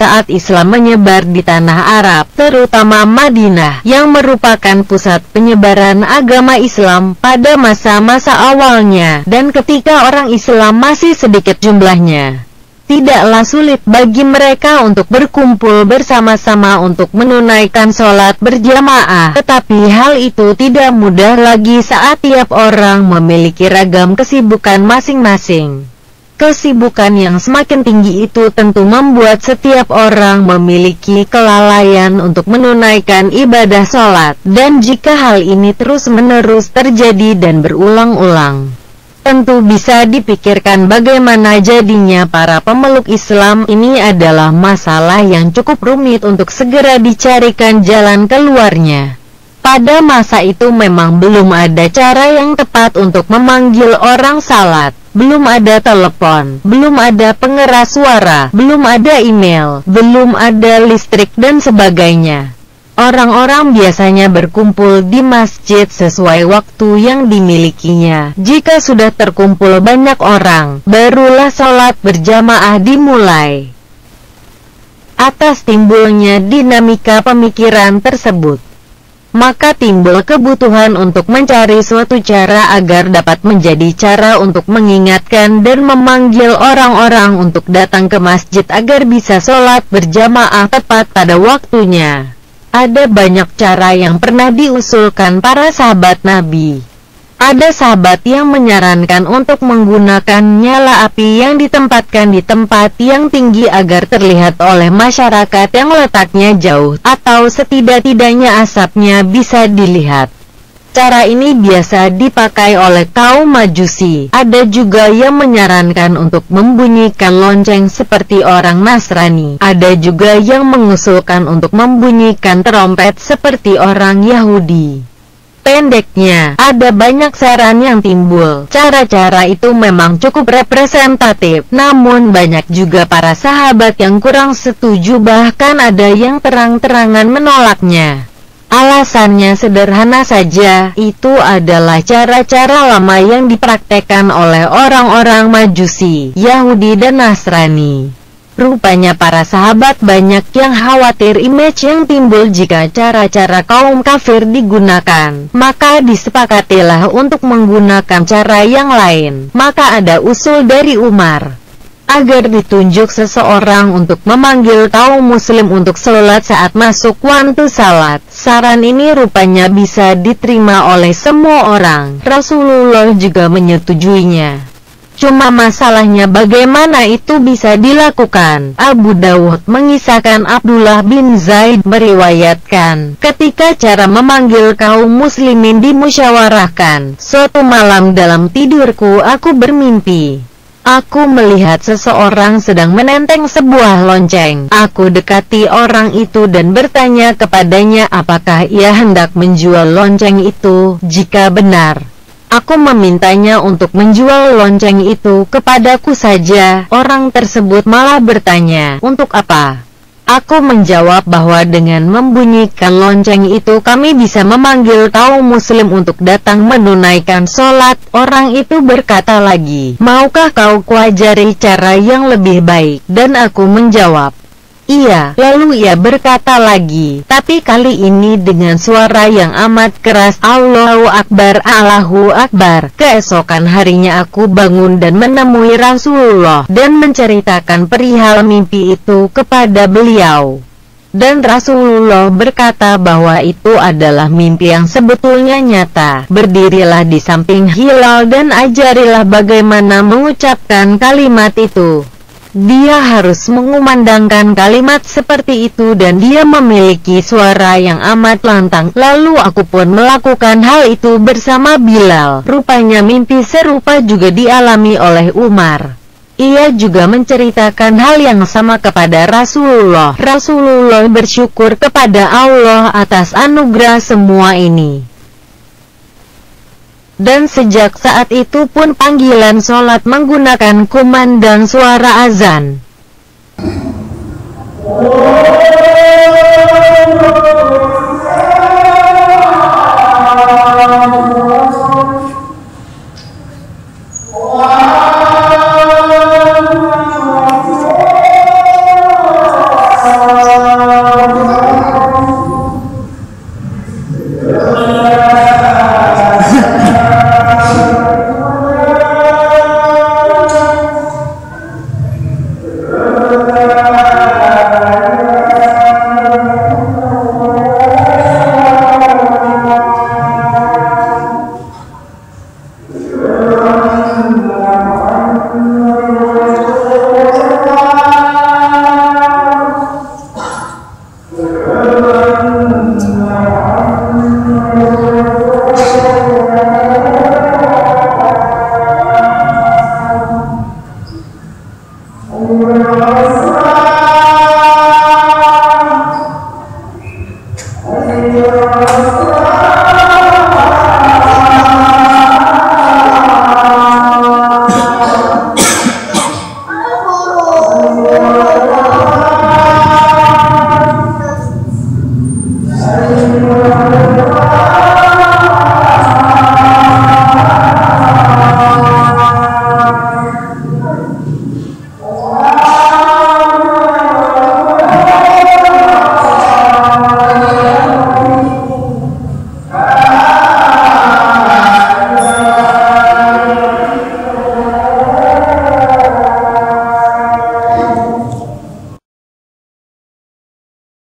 saat Islam menyebar di tanah Arab, terutama Madinah, yang merupakan pusat penyebaran agama Islam pada masa-masa awalnya, dan ketika orang Islam masih sedikit jumlahnya. Tidaklah sulit bagi mereka untuk berkumpul bersama-sama untuk menunaikan sholat berjamaah, tetapi hal itu tidak mudah lagi saat tiap orang memiliki ragam kesibukan masing-masing. Kesibukan yang semakin tinggi itu tentu membuat setiap orang memiliki kelalaian untuk menunaikan ibadah sholat, dan jika hal ini terus-menerus terjadi dan berulang-ulang, Tentu bisa dipikirkan bagaimana jadinya para pemeluk Islam ini adalah masalah yang cukup rumit untuk segera dicarikan jalan keluarnya. Pada masa itu memang belum ada cara yang tepat untuk memanggil orang salat, belum ada telepon, belum ada pengeras suara, belum ada email, belum ada listrik dan sebagainya. Orang-orang biasanya berkumpul di masjid sesuai waktu yang dimilikinya. Jika sudah terkumpul banyak orang, barulah sholat berjamaah dimulai. Atas timbulnya dinamika pemikiran tersebut, maka timbul kebutuhan untuk mencari suatu cara agar dapat menjadi cara untuk mengingatkan dan memanggil orang-orang untuk datang ke masjid agar bisa sholat berjamaah tepat pada waktunya. Ada banyak cara yang pernah diusulkan para sahabat Nabi. Ada sahabat yang menyarankan untuk menggunakan nyala api yang ditempatkan di tempat yang tinggi agar terlihat oleh masyarakat yang letaknya jauh, atau setidak-tidaknya asapnya bisa dilihat. Cara ini biasa dipakai oleh kaum majusi. Ada juga yang menyarankan untuk membunyikan lonceng seperti orang Nasrani. Ada juga yang mengusulkan untuk membunyikan terompet seperti orang Yahudi. Pendeknya, ada banyak saran yang timbul. Cara-cara itu memang cukup representatif, namun banyak juga para sahabat yang kurang setuju bahkan ada yang terang-terangan menolaknya. Alasannya sederhana saja, itu adalah cara-cara lama yang dipraktekkan oleh orang-orang Majusi, Yahudi dan Nasrani. Rupanya para sahabat banyak yang khawatir image yang timbul jika cara-cara kaum kafir digunakan. Maka disepakatilah untuk menggunakan cara yang lain. Maka ada usul dari Umar agar ditunjuk seseorang untuk memanggil kaum muslim untuk sholat saat masuk waktu salat. Saran ini rupanya bisa diterima oleh semua orang. Rasulullah juga menyetujuinya. Cuma masalahnya bagaimana itu bisa dilakukan. Abu Dawud mengisahkan Abdullah bin Zaid meriwayatkan, ketika cara memanggil kaum muslimin dimusyawarahkan, suatu malam dalam tidurku aku bermimpi. Aku melihat seseorang sedang menenteng sebuah lonceng. Aku dekati orang itu dan bertanya kepadanya apakah ia hendak menjual lonceng itu. Jika benar, aku memintanya untuk menjual lonceng itu kepadaku saja. Orang tersebut malah bertanya, untuk apa? Aku menjawab bahwa dengan membunyikan lonceng itu kami bisa memanggil kaum muslim untuk datang menunaikan sholat. Orang itu berkata lagi, maukah kau kuajari cara yang lebih baik? Dan aku menjawab, Iya, lalu ia berkata lagi, tapi kali ini dengan suara yang amat keras, Allahu Akbar, Allahu Akbar. Keesokan harinya aku bangun dan menemui Rasulullah, dan menceritakan perihal mimpi itu kepada beliau. Dan Rasulullah berkata bahwa itu adalah mimpi yang sebetulnya nyata. Berdirilah di samping hilal dan ajarilah bagaimana mengucapkan kalimat itu. Dia harus mengumandangkan kalimat seperti itu dan dia memiliki suara yang amat lantang. Lalu aku pun melakukan hal itu bersama Bilal. Rupanya mimpi serupa juga dialami oleh Umar. Ia juga menceritakan hal yang sama kepada Rasulullah. Rasulullah bersyukur kepada Allah atas anugerah semua ini. Dan sejak saat itu pun panggilan sholat menggunakan kumandang suara azan. Oh,